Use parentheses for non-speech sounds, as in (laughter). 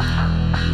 Ah, (laughs) ah.